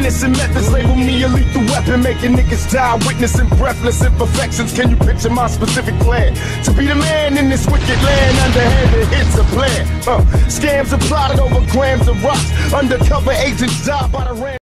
Innocent methods label me a lethal weapon, making niggas die, witnessing breathless imperfections. Can you picture my specific plan? To be the man in this wicked land, underhanded hits a plan. Uh, scams are plotted over grams of rocks. Undercover agents die by the ram.